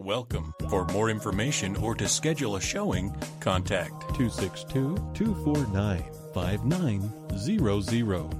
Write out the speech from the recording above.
Welcome. For more information or to schedule a showing, contact 262 249 5900.